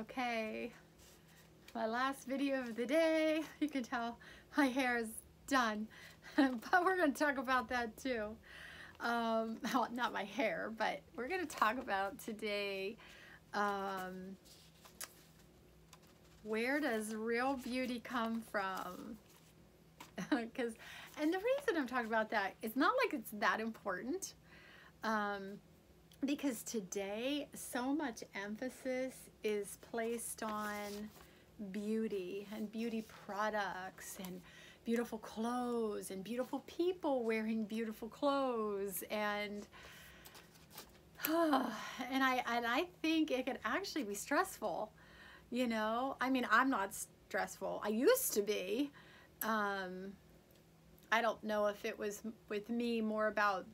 Okay, my last video of the day. You can tell my hair is done, but we're to talk about that too. Um, well, not my hair, but we're to talk about today um, where does real beauty come from? Because, and the reason I'm talking about that, it's not like it's that important. Um, because today so much emphasis is placed on beauty and beauty products and beautiful clothes and beautiful people wearing beautiful clothes and and I and I think it could actually be stressful you know? I mean I'm not stressful. I used to be. Um, I don't know if it was with me more about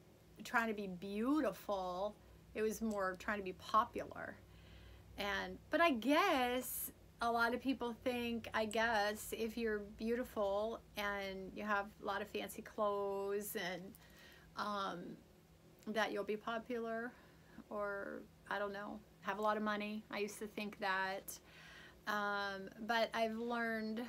trying to be beautiful it was more trying to be popular. And but I guess a lot of people think, I guess, if you're beautiful and you have a lot of fancy clothes and um, that you'll be popular or I don't know, have a lot of money. I used to think that. Um, but I've learned,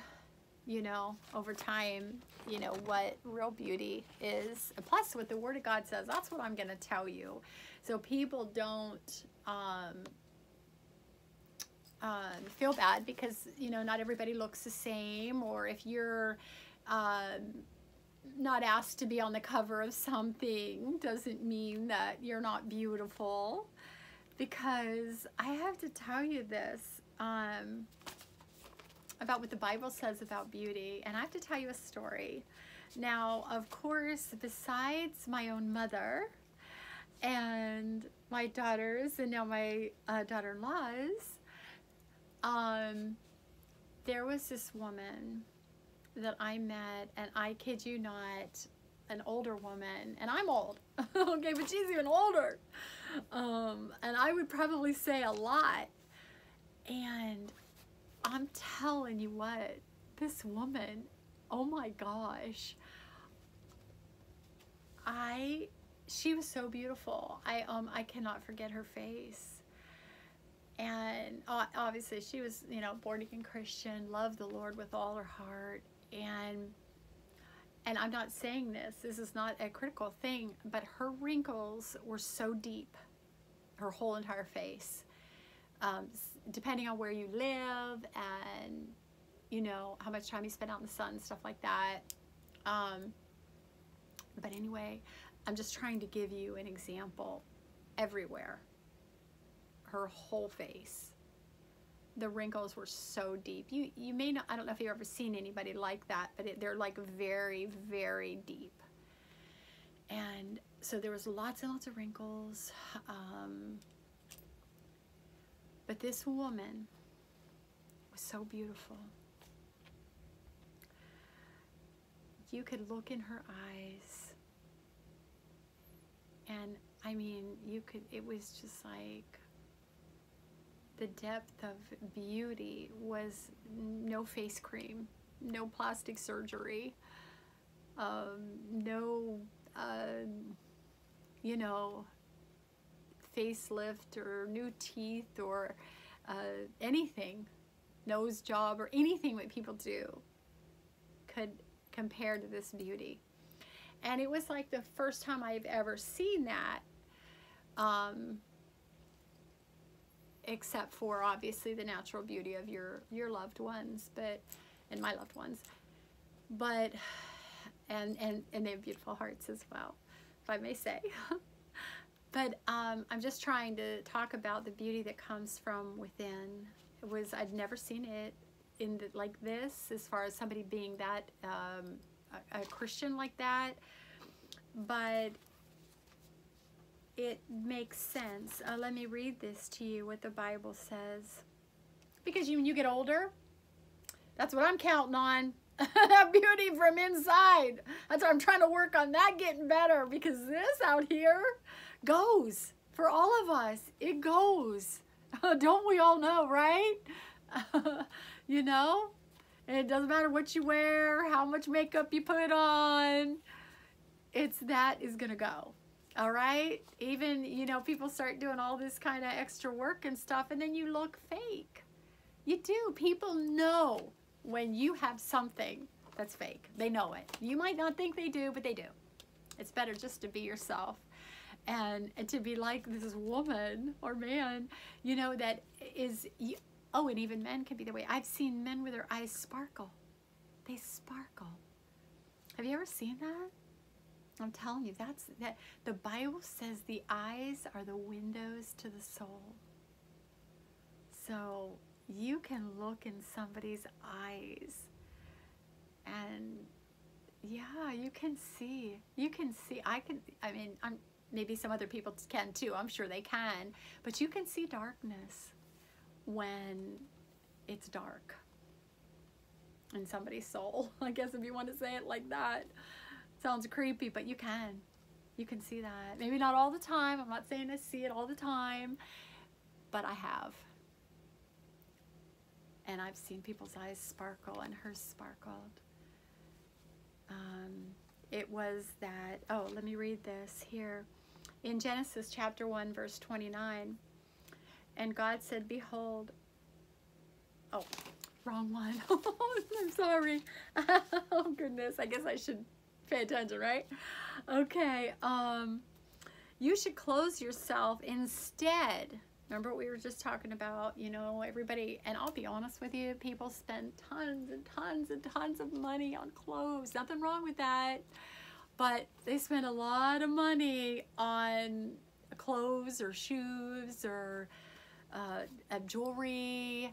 you know, over time, you know, what real beauty is. Plus, what the Word of God says, that's what I'm going to tell you. So people don't um, um, feel bad because, you know, not everybody looks the same. Or if you're um, not asked to be on the cover of something, doesn't mean that you're not beautiful. Because I have to tell you this um, about what the Bible says about beauty. And I have to tell you a story. Now, of course, besides my own mother, and my daughters and now my uh, daughter-in-laws um, there was this woman that I met and I kid you not an older woman and I'm old okay but she's even older um, and I would probably say a lot and I'm telling you what this woman oh my gosh I she was so beautiful. I um I cannot forget her face. And obviously she was, you know, born again Christian, loved the Lord with all her heart and and I'm not saying this, this is not a critical thing, but her wrinkles were so deep, her whole entire face. Um, depending on where you live and, you know, how much time you spend out in the sun, stuff like that. Um, but anyway, I'm just trying to give you an example everywhere. Her whole face. The wrinkles were so deep. You you may not, I don't know if you've ever seen anybody like that, but it, they're like very, very deep. And so there was lots and lots of wrinkles. Um, but this woman was so beautiful. You could look in her eyes and I mean, you could, it was just like the depth of beauty was no face cream, no plastic surgery, um, no, uh, you know, facelift or new teeth or uh, anything, nose job or anything that people do could compare to this beauty. And it was like the first time I've ever seen that. Um, except for obviously the natural beauty of your your loved ones but and my loved ones but and and and they have beautiful hearts as well if i may say but um, i'm just trying to talk about the beauty that comes from within it was i'd never seen it in the, like this as far as somebody being that um, a, Christian like that, but it makes sense. Uh, let me read this to you, what the Bible says. Because you, when you get older, that's what I'm counting on. that beauty from inside. That's what I'm trying to work on that getting better because this out here goes for all of us. It goes. Don't we all know, right? you know? And it doesn't matter what you wear, how much makeup you put on. It's that is to go. All right? Even, you know, people start doing all this kind of extra work and stuff and then you look fake. You do. People know when you have something that's fake. They know it. You might not think they do, but they do. It's better just to be yourself and, and to be like this woman or man, you know, that is, oh, and even men can be the way. I've seen men with their eyes sparkle. They sparkle. Have you ever seen that? I'm telling you, that's that the Bible says the eyes are the windows to the soul. So you can look in somebody's eyes and yeah, you can see. You can see. I can I mean, I'm maybe some other people can too. I'm sure they can. But you can see darkness when it's dark in somebody's soul. I guess if you want to say it like that. Sounds creepy, but you can. You can see that. Maybe not all the time. I'm not saying I see it all the time, but I have. And I've seen people's eyes sparkle and hers sparkled. Um, it was that, oh, let me read this here. In Genesis chapter 1, verse 29, and God said, Behold, oh, wrong one. I'm sorry. oh, goodness. I guess I should pay attention, right? Okay, um, you should close yourself instead. Remember what we were just talking about, you know, everybody, and I'll be honest with you, people spend tons and tons and tons of money on clothes. Nothing wrong with that. But they spend a lot of money on clothes or shoes or uh, jewelry,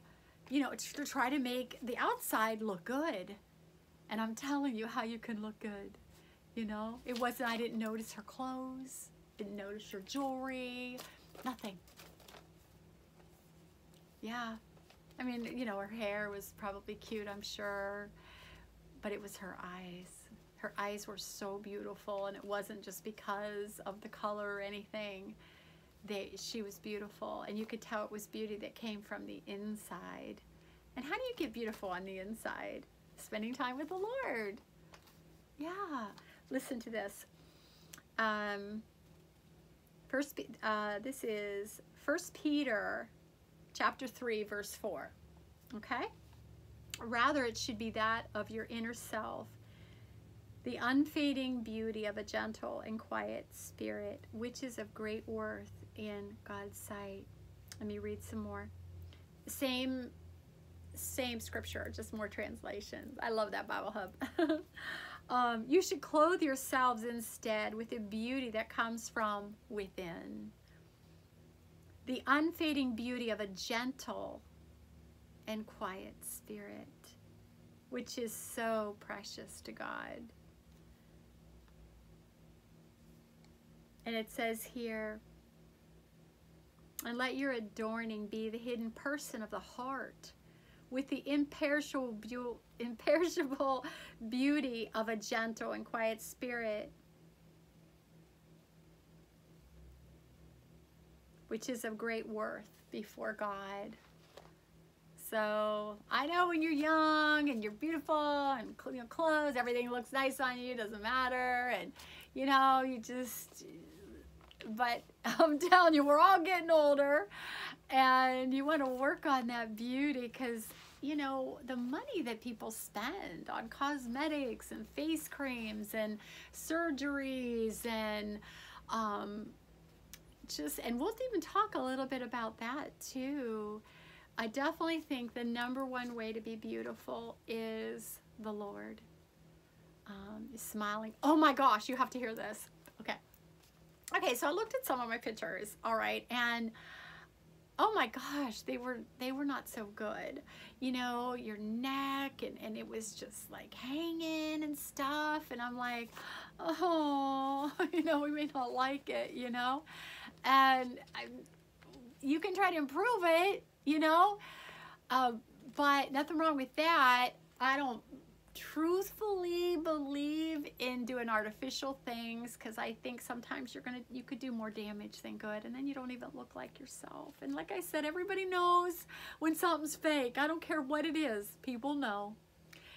you know, to try to make the outside look good. And I'm telling you how you can look good. You know, it wasn't, I didn't notice her clothes, didn't notice her jewelry, nothing. Yeah. I mean, you know, her hair was probably cute, I'm sure, but it was her eyes. Her eyes were so beautiful, and it wasn't just because of the color or anything. They, she was beautiful, and you could tell it was beauty that came from the inside. And how do you get beautiful on the inside? Spending time with the Lord. Yeah listen to this. Um, first, uh, this is First Peter chapter 3, verse 4. Okay? Rather, it should be that of your inner self, the unfading beauty of a gentle and quiet spirit, which is of great worth in God's sight. Let me read some more. Same same scripture, just more translations. I love that Bible Hub. Um, you should clothe yourselves instead with the beauty that comes from within. The unfading beauty of a gentle and quiet spirit, which is so precious to God. And it says here, and let your adorning be the hidden person of the heart with the imperishable, imperishable beauty of a gentle and quiet spirit, which is of great worth before God. So I know when you're young and you're beautiful and know, clothes, everything looks nice on you, doesn't matter. And, you know, you just, but I'm telling you, we're all getting older and you want to work on that beauty because you know the money that people spend on cosmetics and face creams and surgeries and um, just and we'll even talk a little bit about that too. I definitely think the number one way to be beautiful is the lord. Um, smiling. Oh my gosh you have to hear this okay so i looked at some of my pictures all right and oh my gosh, they were they were not so good. You know, your neck and, and it was just like hanging and stuff. And I'm like, oh, you know, we may not like it, you know. And I, you can try to improve it, you know. Uh, but nothing wrong with that. I don't truthfully believe in doing artificial things because I think sometimes you're gonna you could do more damage than good and then you don't even look like yourself. And like I said everybody knows when something's fake. I don't care what it is. People know.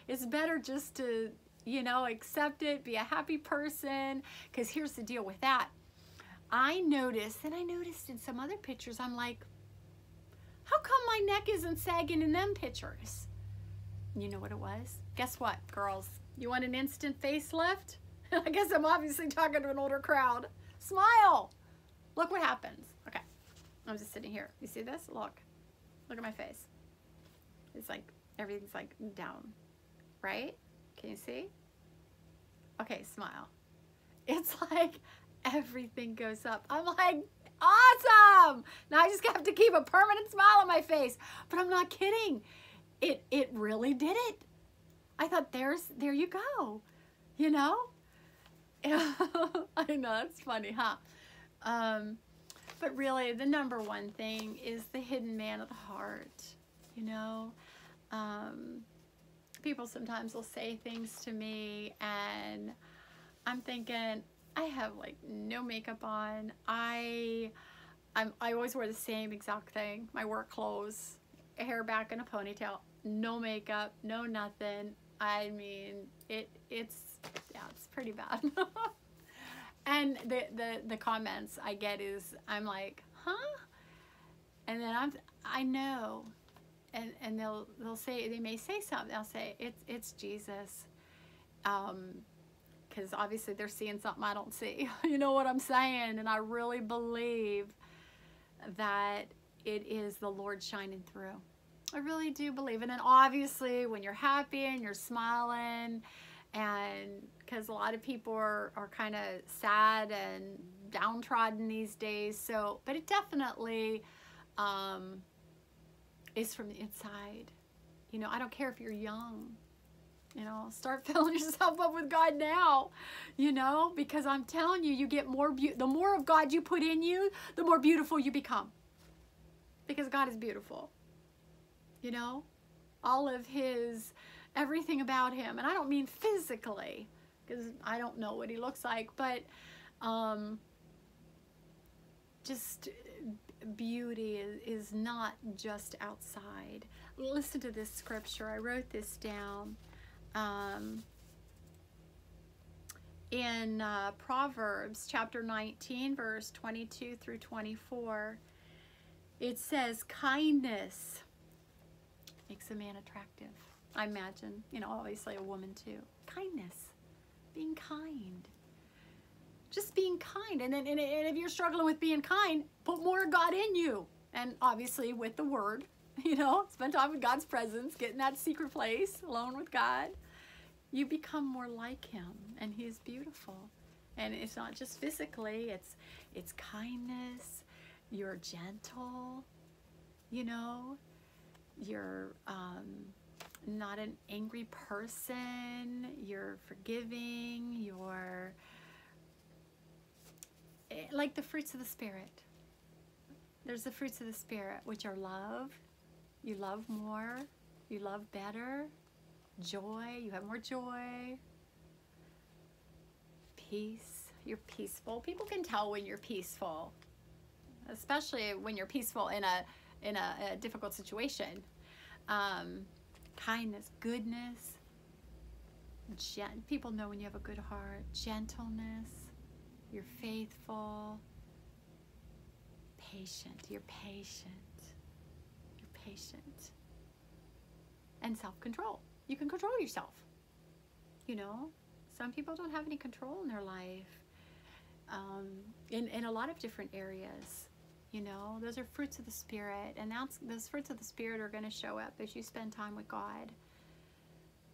It's better just to you know accept it be a happy person because here's the deal with that. I noticed and I noticed in some other pictures I'm like How come my neck isn't sagging in them pictures? You know what it was? Guess what, girls? You want an instant facelift? I guess I'm obviously talking to an older crowd. Smile. Look what happens. Okay. I'm just sitting here. You see this? Look. Look at my face. It's like everything's like down. Right? Can you see? Okay, smile. It's like everything goes up. I'm like, awesome. Now I just have to keep a permanent smile on my face. But I'm not kidding. It it really did it. I thought there's there you go. You know? I know, it's funny, huh? Um, but really, the number one thing is the hidden man of the heart. You know, um, people sometimes will say things to me, and I'm thinking, I have like no makeup on. I, I'm, I always wear the same exact thing. My work clothes, hair back in a ponytail, no makeup, no nothing. I mean, it, it's, yeah, it's pretty bad. and the, the, the comments I get is, I'm like, huh? And then I'm, I know, and, and they'll, they'll say, they may say something, they'll say, it's, it's Jesus. Um, because obviously they're seeing something I don't see. you know what I'm saying? And I really believe that it is the Lord shining through. I really do believe. And then obviously when you're happy and you're smiling and because a lot of people are, are kind of sad and downtrodden these days. So, but it definitely um, is from the inside. You know, I don't care if you're young. You know, start filling yourself up with God now, you know, because I'm telling you, you get more, be- the more of God you put in you, the more beautiful you become. Because God is beautiful, you know, all of His, everything about Him. And I don't mean physically, because I don't know what He looks like, but um, just beauty is, is not just outside. Listen to this scripture. I wrote this down um, in uh, Proverbs chapter 19, verse 22 through 24, it says, kindness makes a man attractive. I imagine, you know, obviously a woman too. Kindness, being kind. Just being kind. And, then, and if you're struggling with being kind, put more God in you. And obviously with the word, you know, spend time with God's presence, get in that secret place alone with God you become more like him and he's beautiful and it's not just physically it's it's kindness you're gentle you know you're um, not an angry person you're forgiving you're eh, like the fruits of the spirit. There's the fruits of the spirit which are love. You love more you love better joy, you have more joy, peace, you're peaceful. People can tell when you're peaceful, especially when you're peaceful in a, in a, a difficult situation. Um, kindness, goodness, gen- people know when you have a good heart, gentleness, you're faithful, patient, you're patient, you're patient, and self-control you can control yourself. You know, some people don't have any control in their life um, in, in a lot of different areas. You know, those are fruits of the Spirit, and that's those fruits of the Spirit are going to show up as you spend time with God.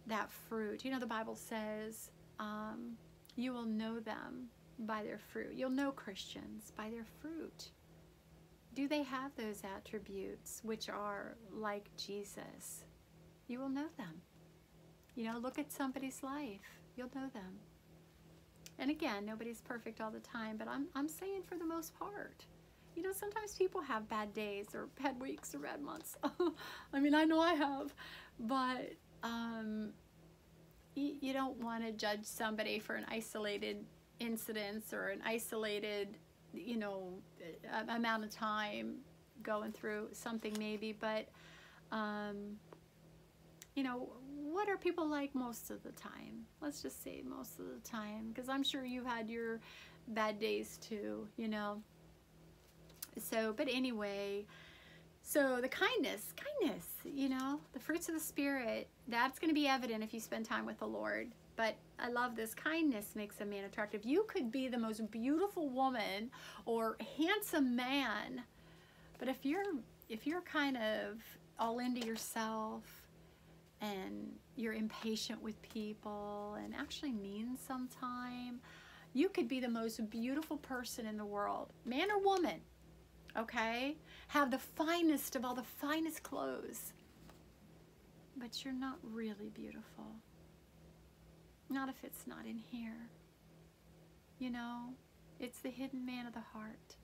That fruit, you know, the Bible says um, you will know them by their fruit. You'll know Christians by their fruit. Do they have those attributes which are like Jesus? You will know them. You know, look at somebody's life. You'll know them. And again, nobody's perfect all the time, but I'm, I'm saying for the most part. You know, sometimes people have bad days or bad weeks or bad months. I mean, I know I have, but um, you, don't want to judge somebody for an isolated incident or an isolated, you know, amount of time going through something maybe, but, um, you know, what are people like most of the time? Let's just say most of the time, because I'm sure you've had your bad days too, you know. So, but anyway, So the kindness, kindness, you know, the fruits of the Spirit, that's going to be evident if you spend time with the Lord. But I love this kindness makes a man attractive. You could be the most beautiful woman or handsome man, but if you're if you're kind of all into yourself and you're impatient with people and actually mean sometime, you could be the most beautiful person in the world, man or woman. Okay? Have the finest of all the finest clothes. But you're not really beautiful. Not if it's not in here. You know, it's the hidden man of the heart,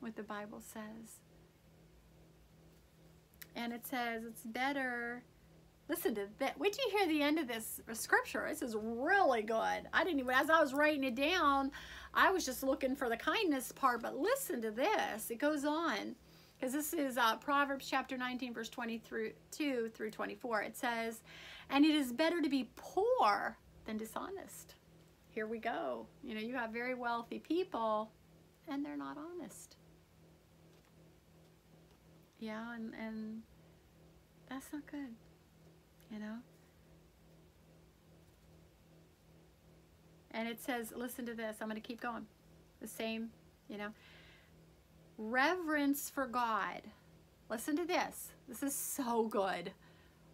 what the Bible says. And it says it's better. Listen to that. Wait till you hear the end of this scripture. This is really good. I didn't even, as I was writing it down, I was just looking for the kindness part, but listen to this. It goes on. Because this is uh, Proverbs chapter 19, verse 22 through 24. It says, And it is better to be poor than dishonest. Here we go. You know, you have very wealthy people, and they're not honest. Yeah, and, and that's not good, you know? And it says, listen to this, I'm going to keep going. The same, you know. Reverence for God. Listen to this. This is so good.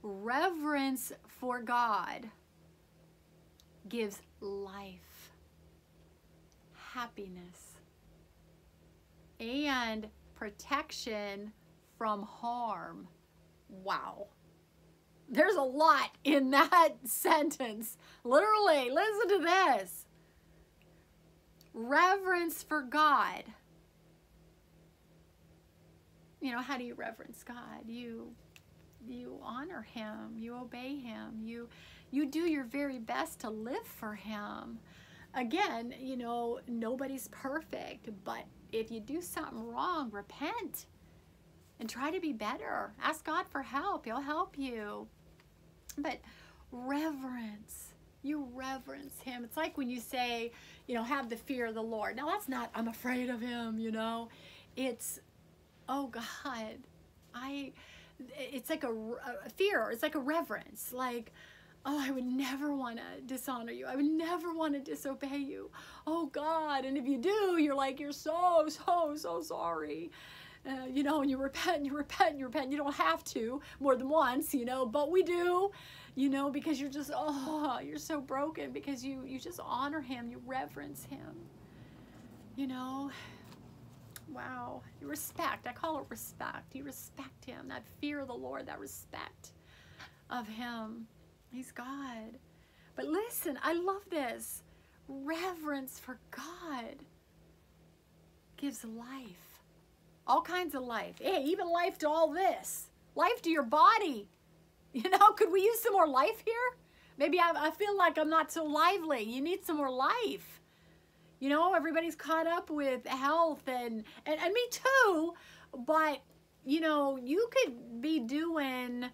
Reverence for God gives life, happiness, and protection from harm. Wow. There's a lot in that sentence. Literally, listen to this. Reverence for God. You know, how do you reverence God? You you honor him, you obey him, you you do your very best to live for him. Again, you know, nobody's perfect, but if you do something wrong, repent and try to be better. Ask God for help. He'll help you. But reverence. You reverence him. It's like when you say, you know, have the fear of the Lord. Now that's not I'm afraid of him, you know. It's oh God, I it's like a, a fear, it's like a reverence. Like oh, I would never want to dishonor you. I would never want to disobey you. Oh God. And if you do, you're like, you're so, so, so sorry uh, you know, and you repent, and you repent, and you repent. You don't have to more than once, you know, but we do, you know, because you're just, oh, you're so broken because you, you just honor him, you reverence him, you know. Wow, you respect. I call it respect. You respect him, that fear of the Lord, that respect of him. He's God. But listen, I love this. Reverence for God gives life all kinds of life. Hey, even life to all this. Life to your body. You know, could we use some more life here? Maybe I, I feel like I'm not so lively. You need some more life. You know, everybody's caught up with health and, and, and me too, but you know, you could be doing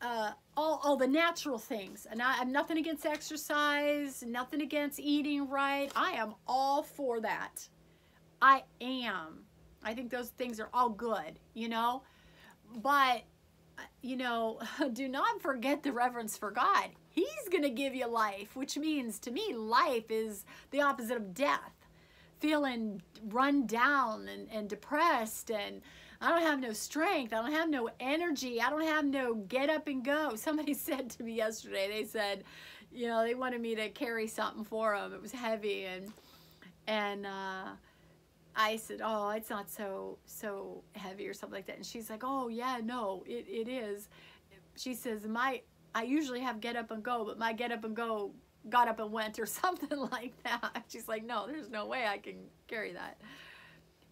uh, all, all the natural things. And I, I'm nothing against exercise, nothing against eating right. I am all for that. I am. I think those things are all good, you know? But, you know, do not forget the reverence for God. He's going to give you life, which means to me, life is the opposite of death. Feeling run down and, and depressed and I don't have no strength. I don't have no energy. I don't have no get up and go. Somebody said to me yesterday, they said, you know, they wanted me to carry something for them. It was heavy and, and, uh, I said, oh, it's not so so heavy or something like that. And she's like, oh, yeah, no, it, it is. She says, my I usually have get up and go, but my get up and go got up and went or something like that. She's like, no, there's no way I can carry that.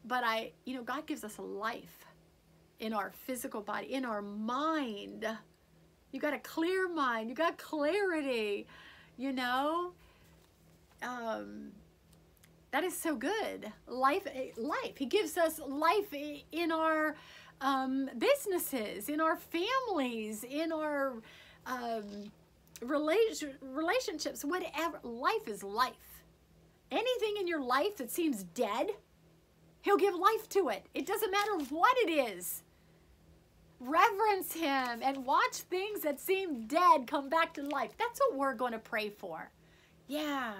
But I, you know, God gives us a life in our physical body, in our mind. You got a clear mind. You got clarity, you know. Um, that is so good. Life, eh, life. He gives us life in our um, businesses, in our families, in our um, relation, relationships, whatever. Life is life. Anything in your life that seems dead, he'll give life to it. It doesn't matter what it is. reverence him and watch things that seem dead come back to life. That's what we're going to pray for. Yeah.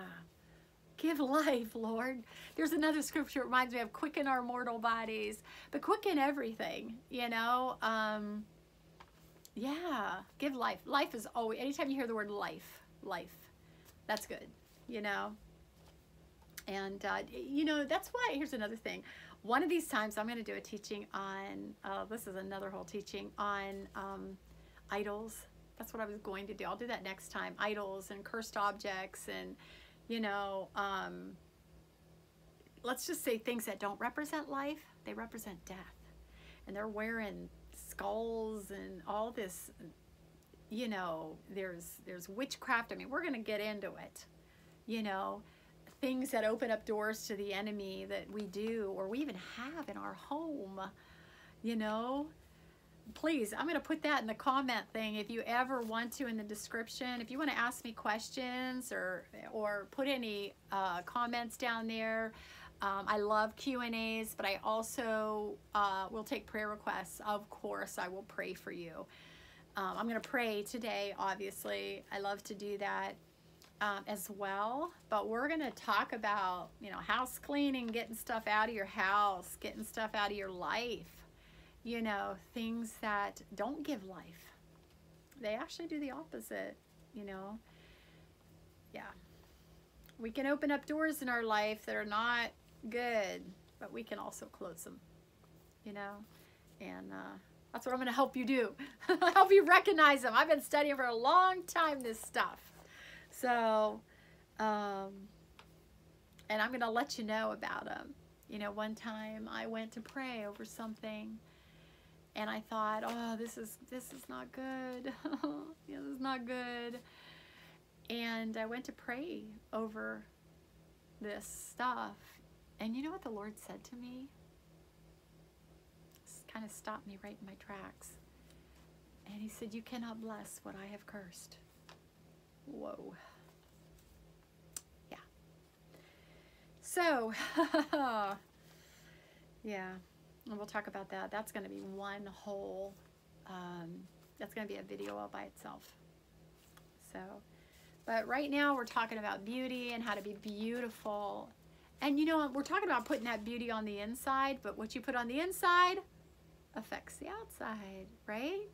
Give life, Lord. There's another scripture that reminds me of quicken our mortal bodies, but quicken everything, you know? Um, yeah, give life. Life is always, anytime you hear the word life, life, that's good, you know? And, uh, you know, that's why, here's another thing. One of these times I'm going to do a teaching on, uh, this is another whole teaching on um, idols. That's what I was going to do. I'll do that next time. Idols and cursed objects and, you know, um, let's just say things that don't represent life, they represent death. And they're wearing skulls and all this, you know, there's, there's witchcraft. I mean, we're going to get into it, you know, things that open up doors to the enemy that we do or we even have in our home, you know. Please, I'm going to put that in the comment thing if you ever want to in the description. If you want to ask me questions or or put any uh, comments down there. Um, I love Q&As, but I also uh, will take prayer requests. Of course, I will pray for you. Um, I'm going to pray today, obviously. I love to do that um, as well. But we're going to talk about, you know, house cleaning, getting stuff out of your house, getting stuff out of your life. You know, things that don't give life. They actually do the opposite, you know. Yeah. We can open up doors in our life that are not good, but we can also close them, you know. And uh, that's what I'm going to help you do. help you recognize them. I've been studying for a long time this stuff. So, um, and I'm going to let you know about them. You know, one time I went to pray over something and I thought, oh, this is, this is not good. yeah, this is not good. And I went to pray over this stuff. And you know what the Lord said to me? This kind of stopped me right in my tracks. And he said, you cannot bless what I have cursed. Whoa. Yeah. So, yeah, and we'll talk about that. That's going to be one whole, um, that's going to be a video all by itself. So, but right now we're talking about beauty and how to be beautiful. And you know, we're talking about putting that beauty on the inside, but what you put on the inside affects the outside, right?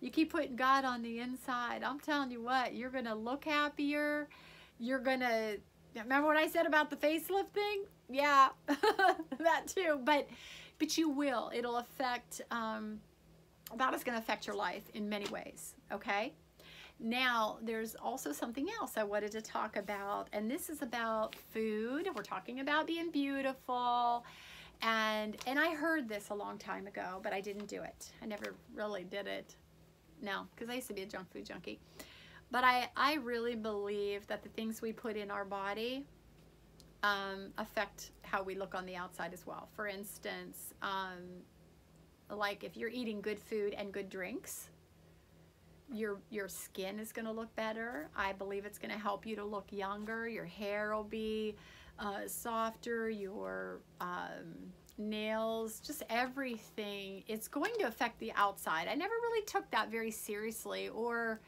You keep putting God on the inside. I'm telling you what, you're going to look happier. You're going to, remember what I said about the facelift thing? Yeah, that too. But, but you will. It'll affect, um, that is going to affect your life in many ways, okay? Now, there's also something else I wanted to talk about, and this is about food. We're talking about being beautiful. And, and I heard this a long time ago, but I didn't do it. I never really did it no, because I used to be a junk food junkie. But I, I really believe that the things we put in our body um, affect how we look on the outside as well. For instance, um, like if you're eating good food and good drinks, your your skin is going to look better. I believe it's going to help you to look younger. Your hair will be uh, softer. Your um, nails, just everything. It's going to affect the outside. I never really took that very seriously or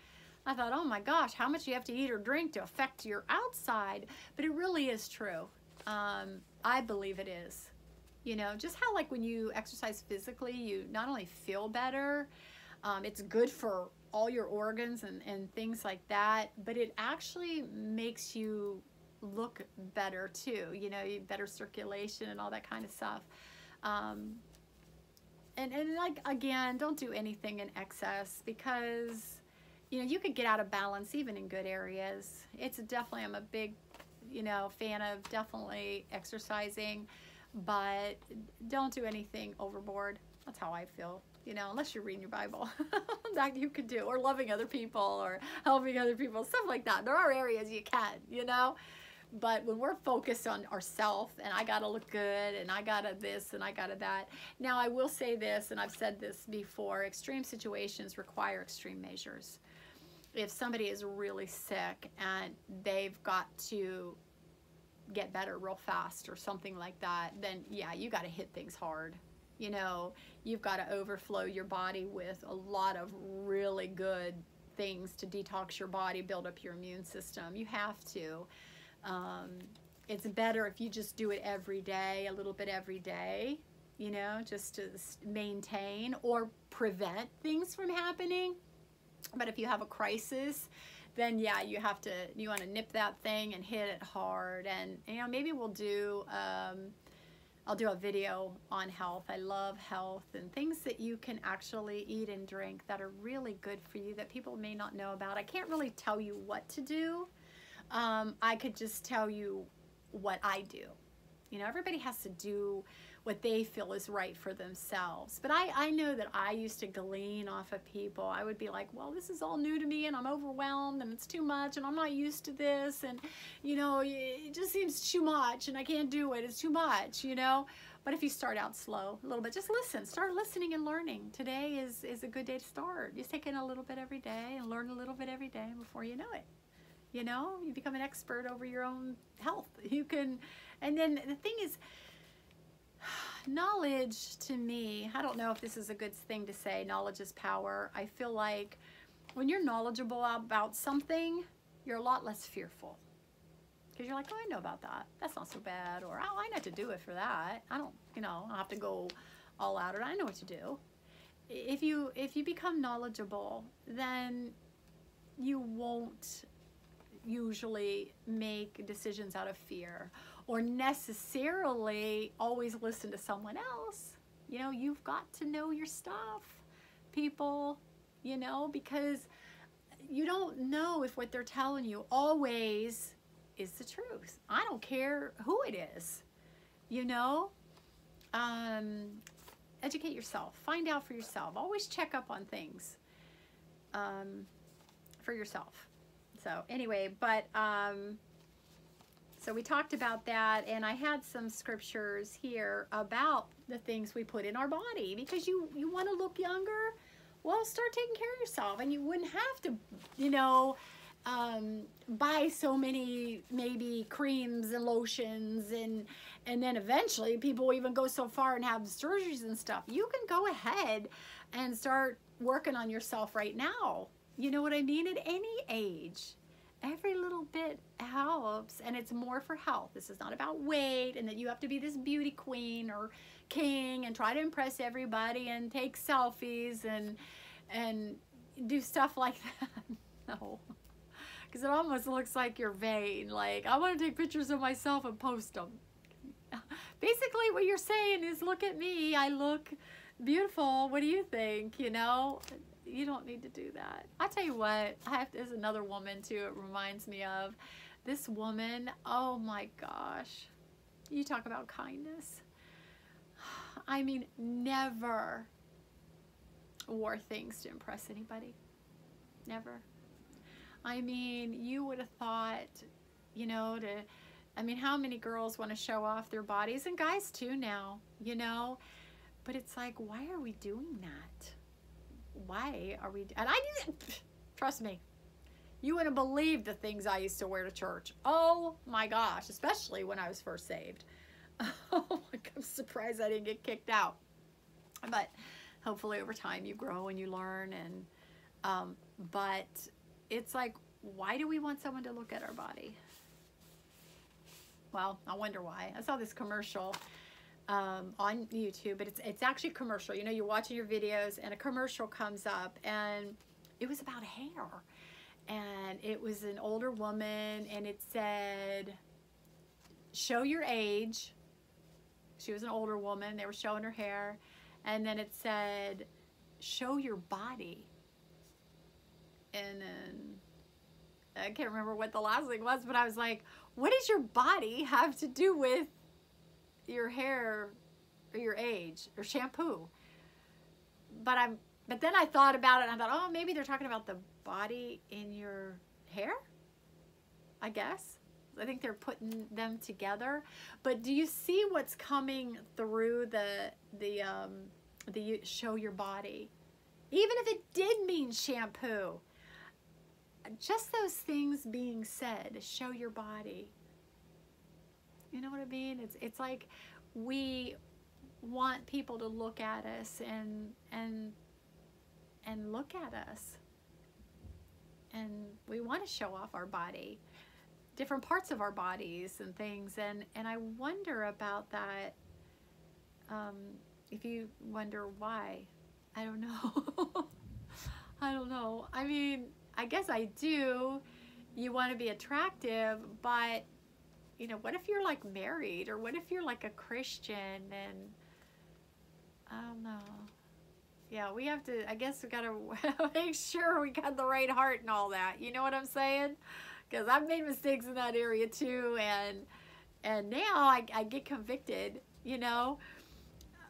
I thought, oh my gosh, how much you have to eat or drink to affect your outside. But it really is true. Um, I believe it is. You know, just how like when you exercise physically, you not only feel better, um, it's good for all your organs and, and things like that, but it actually makes you look better too, you know, better circulation and all that kind of stuff. Um, and, and like, again, don't do anything in excess because, you know, you could get out of balance even in good areas. It's definitely, I'm a big, you know, fan of definitely exercising, but don't do anything overboard. That's how I feel you know, unless you're reading your Bible, that you could do, or loving other people, or helping other people, stuff like that. There are areas you can, you know, but when we're focused on ourself and I gotta look good and I gotta this and I gotta that. Now I will say this, and I've said this before, extreme situations require extreme measures. If somebody is really sick and they've got to get better real fast or something like that, then yeah, you gotta hit things hard. You know, you've got to overflow your body with a lot of really good things to detox your body, build up your immune system. You have to. Um, it's better if you just do it every day, a little bit every day, you know, just to maintain or prevent things from happening. But if you have a crisis, then yeah, you have to, you want to nip that thing and hit it hard. And, you know, maybe we'll do, um, I'll do a video on health. I love health and things that you can actually eat and drink that are really good for you that people may not know about. I can't really tell you what to do. Um, I could just tell you what I do. You know, everybody has to do what they feel is right for themselves. But I, I know that I used to glean off of people. I would be like, well, this is all new to me and I'm overwhelmed and it's too much and I'm not used to this and, you know, it just seems too much and I can't do it. It's too much, you know. But if you start out slow, a little bit, just listen. Start listening and learning. Today is, is a good day to start. Just take in a little bit every day and learn a little bit every day before you know it. You know, you become an expert over your own health. You can, and then the thing is, knowledge to me, I don't know if this is a good thing to say, knowledge is power. I feel like when you're knowledgeable about something, you're a lot less fearful. Because you're like, oh, I know about that. That's not so bad. Or, oh, I know to do it for that. I don't, you know, I have to go all out. Or I know what to do. If you, if you become knowledgeable, then you won't usually make decisions out of fear or necessarily always listen to someone else. You know, you've got to know your stuff, people, you know, because you don't know if what they're telling you always is the truth. I don't care who it is, you know. Um, educate yourself. Find out for yourself. Always check up on things um, for yourself. So anyway, but um, so we talked about that, and I had some scriptures here about the things we put in our body because you you want to look younger. Well, start taking care of yourself, and you wouldn't have to, you know, um, buy so many maybe creams and lotions, and and then eventually people even go so far and have surgeries and stuff. You can go ahead and start working on yourself right now. You know what I mean? At any age every little bit helps and it's more for health. This is not about weight and that you have to be this beauty queen or king and try to impress everybody and take selfies and and do stuff like that. No. Because it almost looks like you're vain like i want to take pictures of myself and post them basically what you're saying is look at me. I look beautiful. What do you think you know you don't need to do that. I tell you what, I have, there's another woman too, it reminds me of. This woman, oh my gosh. You talk about kindness. I mean, never wore things to impress anybody. Never. I mean, you would have thought, you know, to, I mean, how many girls want to show off their bodies and guys too now, you know? But it's like, why are we doing that? Why are we, and I didn't, trust me, you wouldn't believe the things I used to wear to church. Oh my gosh, especially when I was first saved. Oh I'm surprised I didn't get kicked out. But hopefully over time you grow and you learn and, um, but it's like, why do we want someone to look at our body? Well, I wonder why. I saw this commercial um, on YouTube, but it's, it's actually commercial. You know, you're watching your videos and a commercial comes up and it was about hair. And it was an older woman and it said, show your age. She was an older woman. They were showing her hair. And then it said, show your body. And then I can't remember what the last thing was, but I was like, what does your body have to do with your hair or your age or shampoo. But I'm but then I thought about it and I thought, oh, maybe they're talking about the body in your hair. I guess. I think they're putting them together. But do you see what's coming through the the um, the show your body? Even if it did mean shampoo, just those things being said, show your body. You know what I mean? It's it's like we want people to look at us and and and look at us. And we want to show off our body different parts of our bodies and things. And and i wonder about that um, if you wonder why. I don't know. I don't know. I mean i guess i do. You want to be attractive but you know what if you're like married or what if you're like a christian and i don't know yeah, we have to, I guess we got to make sure we got the right heart and all that. You know what I'm saying? Because I've made mistakes in that area too. And, and now I, I get convicted, you know,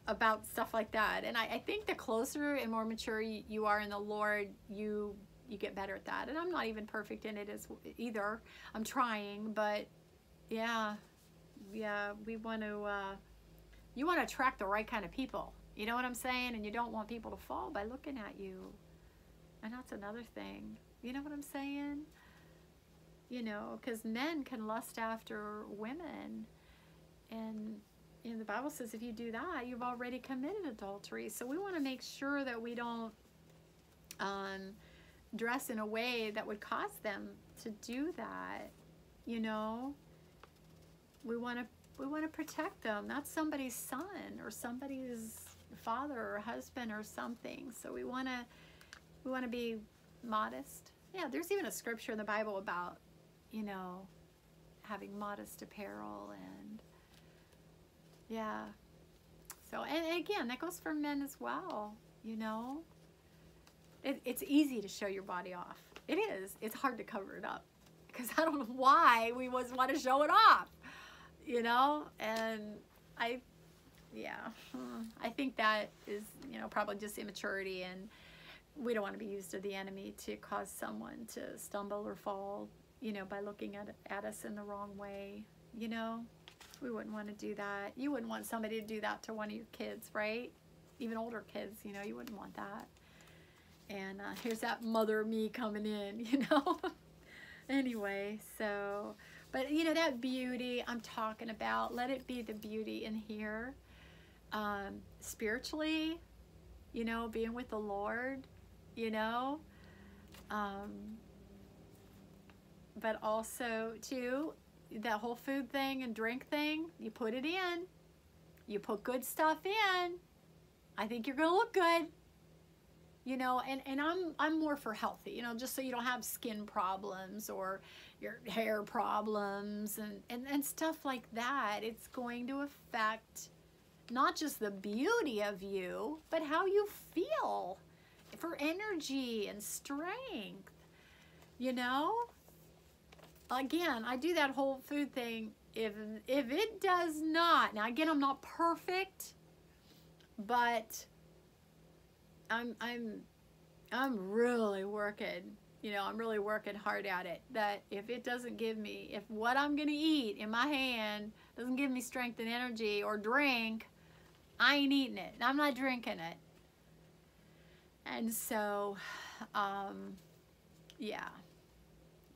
about stuff like that. And I, I think the closer and more mature you, are in the Lord, you, you get better at that. And I'm not even perfect in it as either. I'm trying, but yeah, yeah, we want to, uh, you want to attract the right kind of people you know what I'm saying? And you don't want people to fall by looking at you. And that's another thing. You know what I'm saying? You know, because men can lust after women. And you know, the Bible says if you do that, you've already committed adultery. So we want to make sure that we don't um, dress in a way that would cause them to do that. You know, we want to we want to protect them. That's somebody's son or somebody's father or husband or something. So we want to we want to be modest. Yeah, there's even a scripture in the Bible about, you know, having modest apparel and yeah. So and again, that goes for men as well, you know. It, it's easy to show your body off. It is. It's hard to cover it up because I don't know why we was want to show it off, you know. And I yeah, I think that is, you know, probably just immaturity and we don't want to be used of the enemy to cause someone to stumble or fall, you know, by looking at, at us in the wrong way, you know. We wouldn't want to do that. You wouldn't want somebody to do that to one of your kids, right? Even older kids, you know, you wouldn't want that. And uh, here's that mother me coming in, you know. anyway, so, but you know, that beauty I'm talking about, let it be the beauty in here um, spiritually, you know, being with the Lord, you know, um, but also too, that whole food thing and drink thing, you put it in, you put good stuff in, I think you're gonna look good. You know, and, and I'm I'm more for healthy, you know, just so you don't have skin problems or your hair problems and, and, and stuff like that. It's going to affect not just the beauty of you, but how you feel for energy and strength. You know? Again, I do that whole food thing. If if it does not, now again, I'm not perfect, but I'm I'm I'm really working you know, I'm really working hard at it. That if it doesn't give me, if what I'm going to eat in my hand doesn't give me strength and energy or drink, I ain't eating it. I'm not drinking it. And so, um, yeah.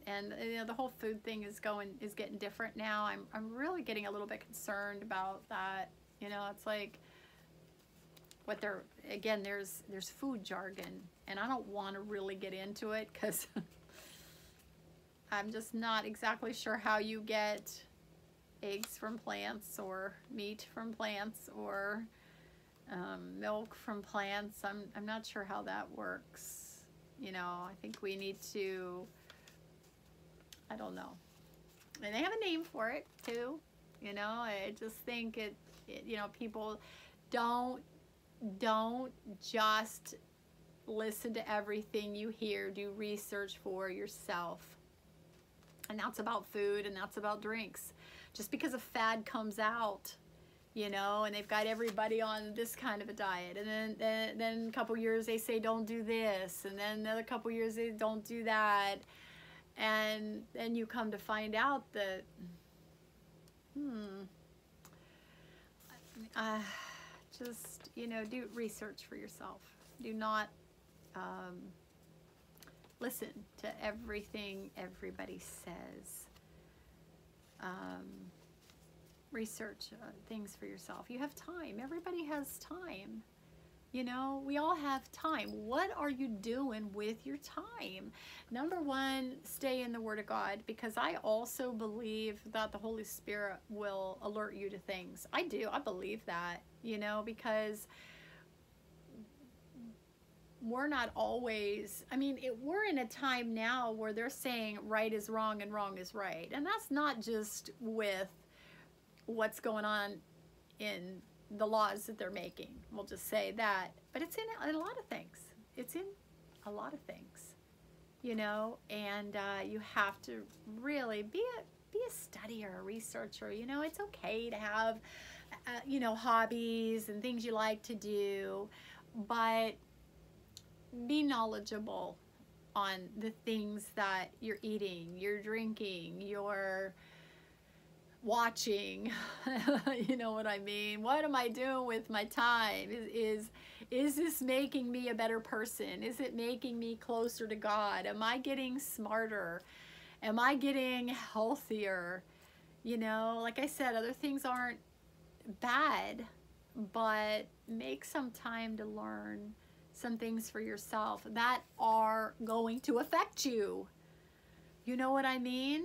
And you know the whole food thing is going is getting different now. I'm I'm really getting a little bit concerned about that. You know, it's like what they're again there's there's food jargon and I don't want to really get into it cuz I'm just not exactly sure how you get eggs from plants or meat from plants or um, milk from plants. I'm, I'm not sure how that works. You know, I think we need to, I don't know. And they have a name for it too. You know, I just think it, it you know, people don't, don't just listen to everything you hear. Do research for yourself. And that's about food and that's about drinks. Just because a fad comes out you know, and they've got everybody on this kind of a diet. And then, then, then a couple years they say don't do this, and then another couple years they don't do that. And then you come to find out that, hmm, uh, just, you know, do research for yourself. Do not um, listen to everything everybody says. Um, research uh, things for yourself. You have time. Everybody has time. You know, we all have time. What are you doing with your time? Number one, stay in the Word of God because I also believe that the Holy Spirit will alert you to things. I do. I believe that, you know, because we're not always, I mean, it, we're in a time now where they're saying right is wrong and wrong is right. And that's not just with what's going on in the laws that they're making. We'll just say that. But it's in, a lot of things. It's in a lot of things, you know, and uh, you have to really be a, be a studier, a researcher. You know, it's okay to have, uh, you know, hobbies and things you like to do, but be knowledgeable on the things that you're eating, you're drinking, you're watching you know what i mean? What am i doing with my time? Is, is is this making me a better person? Is it making me closer to god? Am i getting smarter? Am i getting healthier? You know like i said other things aren't bad but make some time to learn some things for yourself that are going to affect you. You know what i mean?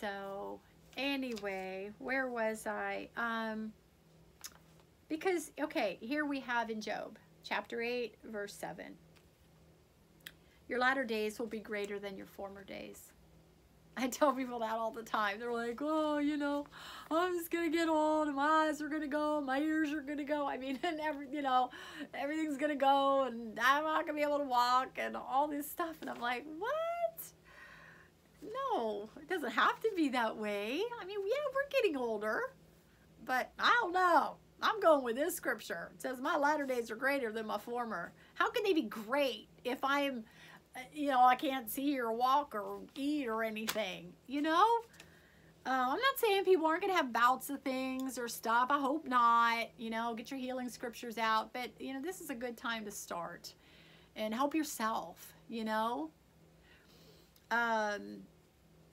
So anyway, where was I? Um, because, okay, here we have in Job, chapter 8, verse 7. Your latter days will be greater than your former days. I tell people that all the time. They're like, oh, you know, I'm just going to get old and my eyes are going to go, my ears are going to go. I mean, and every, you know, everything's going to go and I'm not going to be able to walk and all this stuff. And I'm like, what? No, it doesn't have to be that way. I mean, yeah, we're getting older, but I don't know. I'm going with this scripture. It says, My latter days are greater than my former. How can they be great if I'm, uh, you know, I can't see or walk or eat or anything? You know? Uh, I'm not saying people aren't going to have bouts of things or stuff. I hope not. You know, get your healing scriptures out. But, you know, this is a good time to start and help yourself, you know? Um,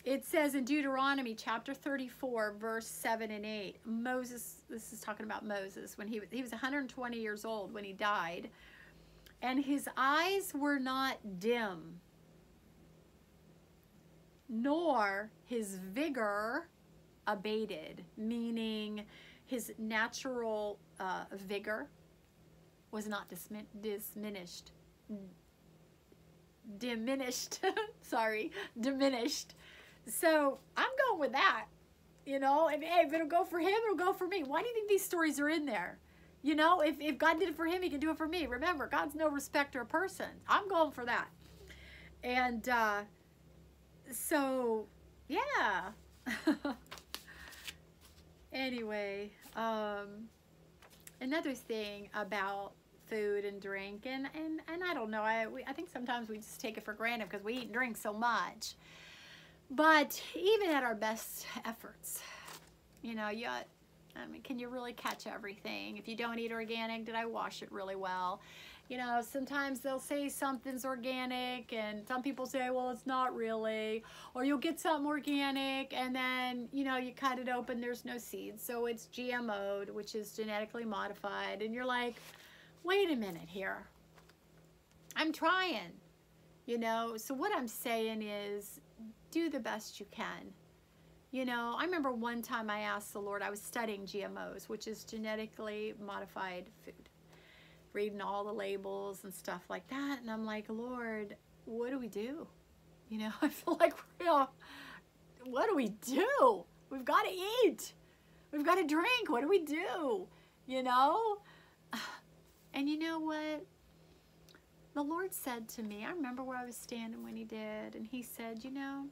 it says in Deuteronomy chapter 34, verse 7 and 8, Moses, this is talking about Moses, when he, he was 120 years old when he died, and his eyes were not dim, nor his vigor abated, meaning his natural uh, vigor was not diminished. Diminished, sorry, diminished so I'm going with that. You know, and hey, if it'll go for him, it'll go for me. Why do you think these stories are in there? You know, if, if God did it for him, he can do it for me. Remember, God's no respecter of person. I'm going for that. And uh, so, yeah. anyway, um, another thing about food and drink, and, and, and I don't know, I, we, I think sometimes we just take it for granted because we eat and drink so much. But even at our best efforts, you know, you, I mean, can you really catch everything? If you don't eat organic, did I wash it really well? You know, sometimes they'll say something's organic and some people say, well, it's not really. Or you'll get something organic and then, you know, you cut it open, there's no seeds. So it's GMO'd, which is genetically modified. And you're like, wait a minute here. I'm trying, you know. So what I'm saying is do the best you can. You know, I remember one time I asked the Lord, I was studying GMOs, which is genetically modified food, reading all the labels and stuff like that. And I'm like, Lord, what do we do? You know, I feel like we're, know, what do we do? We've got to eat. We've got to drink. What do we do? You know? And you know what? The Lord said to me, I remember where I was standing when He did, and He said, You know,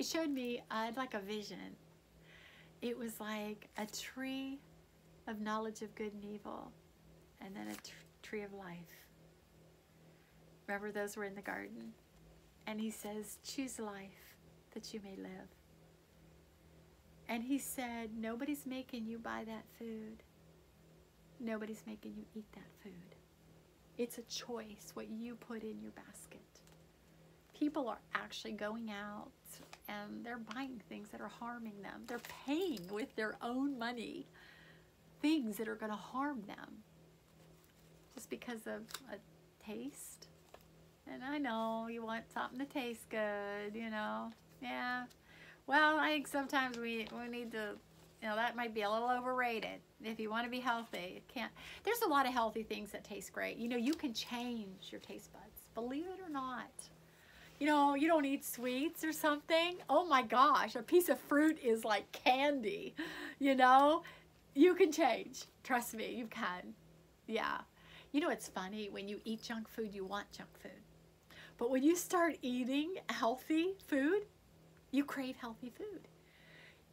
he showed me uh, like a vision. It was like a tree of knowledge of good and evil, and then a tr tree of life. Remember, those were in the garden. And he says, Choose life that you may live. And he said, Nobody's making you buy that food. Nobody's making you eat that food. It's a choice what you put in your basket. People are actually going out and they're buying things that are harming them. They're paying with their own money things that are going to harm them just because of a taste. And I know you want something to taste good, you know. Yeah. Well, I think sometimes we, we need to, you know, that might be a little overrated. If you want to be healthy, it can't. There's a lot of healthy things that taste great. You know, you can change your taste buds, believe it or not. You know, you don't eat sweets or something. Oh my gosh, a piece of fruit is like candy, you know? You can change. Trust me, you can. Yeah. You know, it's funny when you eat junk food, you want junk food. But when you start eating healthy food, you crave healthy food.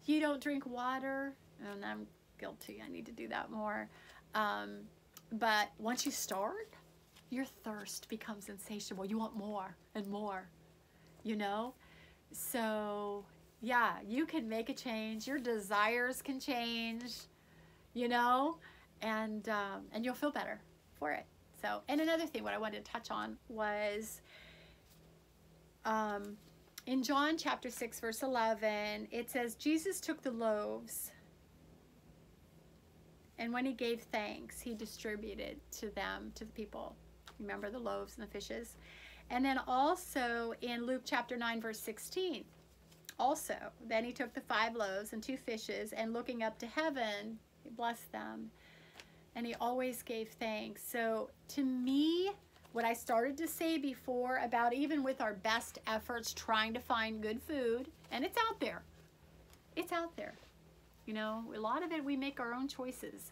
You don't drink water, and I'm guilty, I need to do that more. Um, but once you start, your thirst becomes insatiable. You want more and more, you know? So, yeah, you can make a change. Your desires can change you know, and um, and you'll feel better for it. So, and another thing, what I wanted to touch on was um, in John chapter 6, verse 11, it says, Jesus took the loaves, and when he gave thanks, he distributed to them, to the people. Remember the loaves and the fishes? And then also in Luke chapter 9, verse 16, also, then he took the five loaves and two fishes, and looking up to heaven, he blessed them. And he always gave thanks. So to me, what I started to say before about even with our best efforts trying to find good food, and it's out there. It's out there. You know, a lot of it we make our own choices.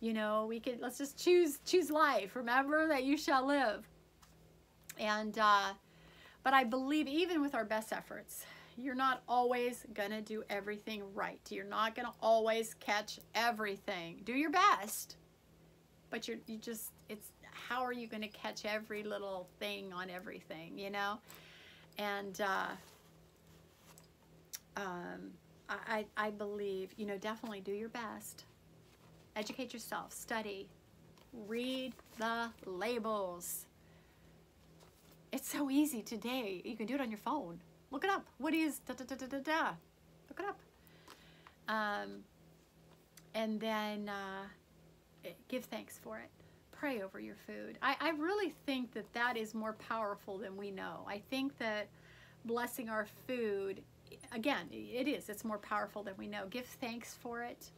You know, we could let's just choose choose life. Remember that you shall live. And uh but I believe even with our best efforts, you're not always gonna do everything right. You're not gonna always catch everything. Do your best, but you're you just it's how are you gonna catch every little thing on everything, you know? And uh, um, I, I believe, you know, definitely do your best. Educate yourself, study, read the labels. It's so easy today. You can do it on your phone. Look it up. What is da da da da da da? Look it up. Um, and then uh, give thanks for it. Pray over your food. I, I really think that that is more powerful than we know. I think that blessing our food, again, it is. It's more powerful than we know. Give thanks for it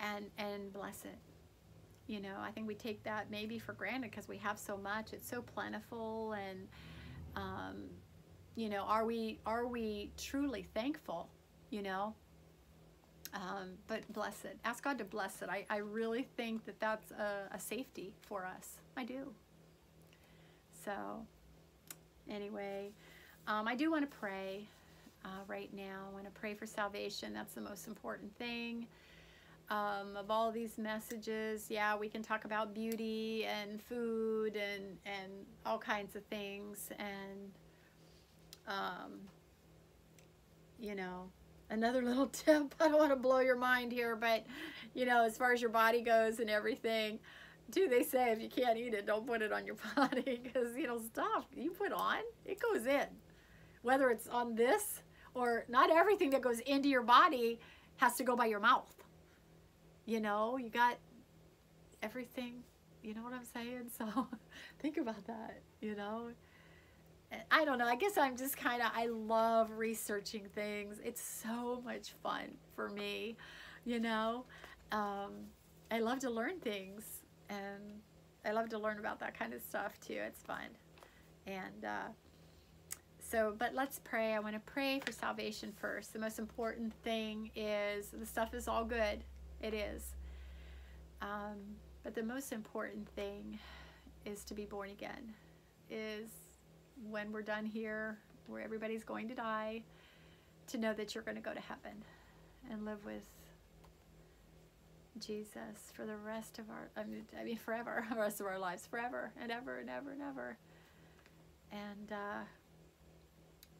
and and bless it. You know, I think we take that maybe for granted because we have so much. It's so plentiful and um, you know are we are we truly thankful you know? Um, but bless it. Ask god to bless it. I, I really think that that's a, a safety for us. I do. So anyway um, i do want to pray uh, right now. I want to pray for salvation. That's the most important thing um, of all these messages yeah we can talk about beauty and food and and all kinds of things and um, you know, another little tip. I don't want to blow your mind here, but you know, as far as your body goes and everything, do they say if you can't eat it, don't put it on your body because you know stuff you put on it goes in, whether it's on this or not everything that goes into your body has to go by your mouth. You know, you got everything. You know what I'm saying? So think about that. You know. I don't know. I guess I'm just kind of, I love researching things. It's so much fun for me, you know. Um, I love to learn things and I love to learn about that kind of stuff too. It's fun. And uh, so, but let's pray. I want to pray for salvation first. The most important thing is the stuff is all good. It is. Um, but the most important thing is to be born again, is when we're done here, where everybody's going to die, to know that you're going to go to heaven and live with Jesus for the rest of our, I mean, I mean forever, the rest of our lives, forever and ever and ever and ever. And uh,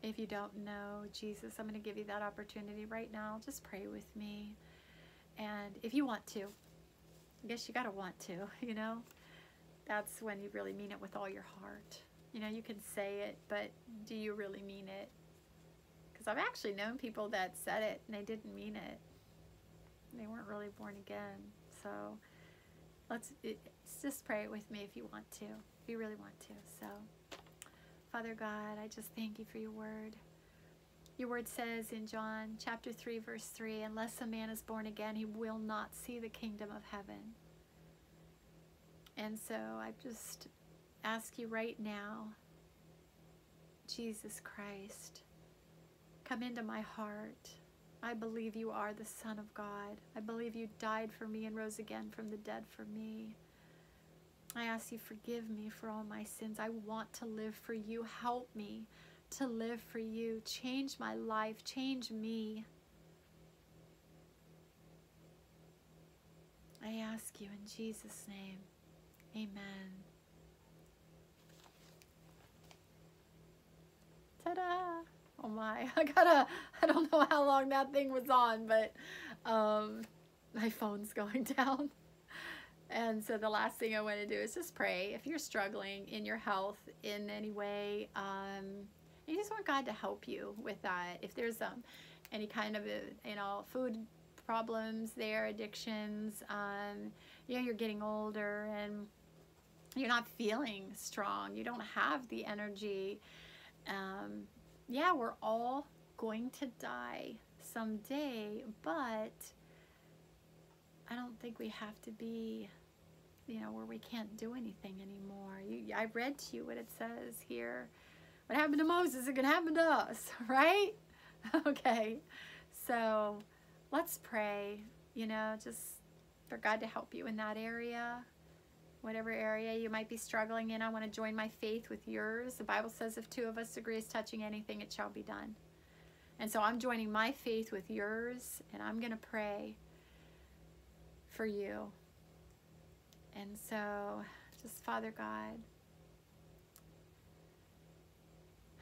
if you don't know Jesus, I'm going to give you that opportunity right now. Just pray with me. And if you want to, I guess you got to want to, you know, that's when you really mean it with all your heart. You know, you can say it, but do you really mean it? Because I've actually known people that said it and they didn't mean it. They weren't really born again. So let's, it, just pray it with me if you want to, if you really want to. So, Father God, I just thank you for your word. Your word says in John chapter 3, verse 3 Unless a man is born again, he will not see the kingdom of heaven. And so I just ask you right now, Jesus Christ, come into my heart. I believe you are the Son of God. I believe you died for me and rose again from the dead for me. I ask you, forgive me for all my sins. I want to live for you. Help me to live for you. Change my life. Change me. I ask you in Jesus' name. Amen. Ta-da! Oh my, I gotta, I don't know how long that thing was on, but um, my phone's going down. And so the last thing I want to do is just pray. If you're struggling in your health in any way, um, you just want God to help you with that. If there's um, any kind of, a, you know, food problems there, addictions, um, you know, you're getting older and you're not feeling strong. You don't have the energy. Um, yeah, we're all going to die someday, but I don't think we have to be, you know, where we can't do anything anymore. You, I read to you what it says here. What happened to Moses it can happen to us, right? okay, so let's pray, you know, just for God to help you in that area whatever area you might be struggling in. I want to join my faith with yours. The Bible says if two of us agree as touching anything, it shall be done. And so I'm joining my faith with yours, and I'm going to pray for you. And so, just Father God,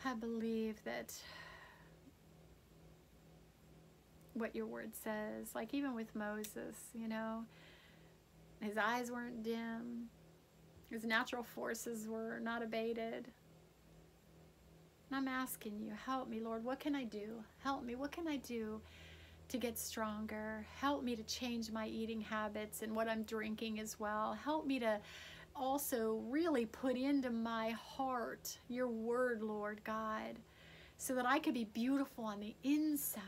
I believe that what your word says, like even with Moses, you know, his eyes weren't dim. His natural forces were not abated. And I'm asking you, help me, Lord. What can I do? Help me. What can I do to get stronger? Help me to change my eating habits and what I'm drinking as well. Help me to also really put into my heart your word, Lord God, so that I could be beautiful on the inside.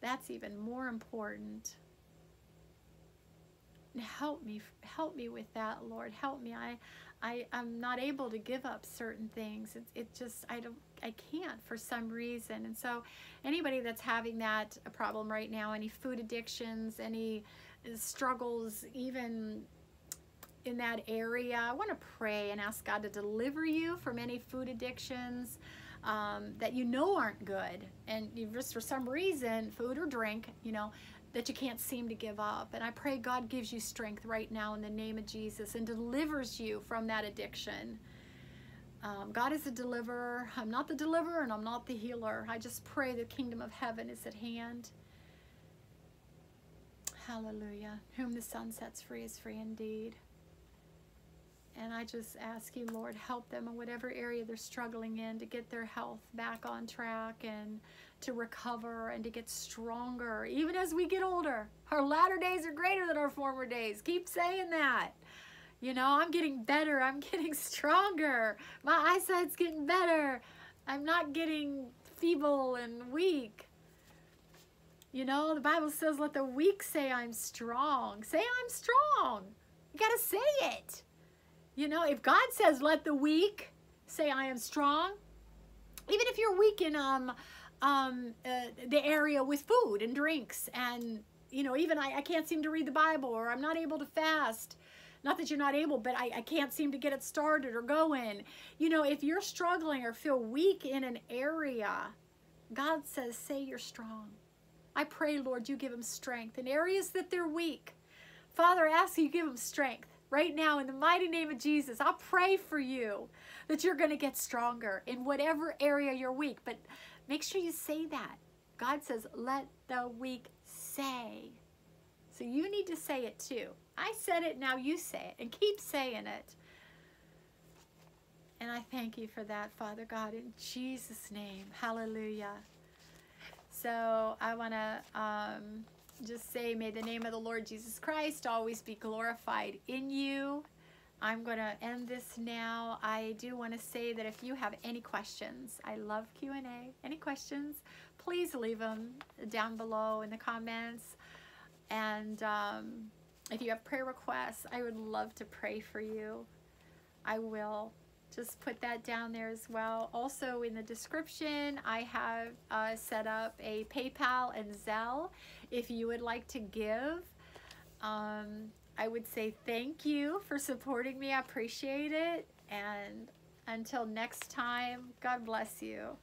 That's even more important. Help me help me with that lord. Help me. I i i'm not able to give up certain things. It, it just i don't i can't for some reason. And so anybody that's having that a problem right now any food addictions any uh, struggles even in that area i want to pray and ask god to deliver you from any food addictions um, that you know aren't good and you just for some reason food or drink you know that you can't seem to give up. And I pray God gives you strength right now in the name of Jesus and delivers you from that addiction. Um, God is a deliverer. I'm not the deliverer and I'm not the healer. I just pray the kingdom of heaven is at hand. Hallelujah. Whom the Son sets free is free indeed. And I just ask you, Lord, help them in whatever area they're struggling in to get their health back on track and to recover and to get stronger. Even as we get older, our latter days are greater than our former days. Keep saying that. You know, I'm getting better. I'm getting stronger. My eyesight's getting better. I'm not getting feeble and weak. You know, the Bible says, let the weak say I'm strong. Say I'm strong. You got to say it. You know, if God says, let the weak say I am strong, even if you're weak in um, um, uh, the area with food and drinks and, you know, even I, I can't seem to read the Bible or I'm not able to fast. Not that you're not able, but I, I can't seem to get it started or going. You know, if you're struggling or feel weak in an area, God says, say you're strong. I pray, Lord, you give them strength in areas that they're weak. Father, I ask you give them strength right now in the mighty name of Jesus. I pray for you that you're going to get stronger in whatever area you're weak. But make sure you say that. God says, let the weak say. So you need to say it too. I said it, now you say it. And keep saying it. And I thank you for that, Father God, in Jesus' name. Hallelujah. So I want to um, just say, may the name of the Lord Jesus Christ always be glorified in you. I'm going to end this now. I do want to say that if you have any questions, I love Q&A. Any questions, please leave them down below in the comments. And um, if you have prayer requests, I would love to pray for you. I will just put that down there as well. Also in the description, I have uh, set up a PayPal and Zelle if you would like to give. Um, I would say thank you for supporting me. I appreciate it. And until next time, God bless you.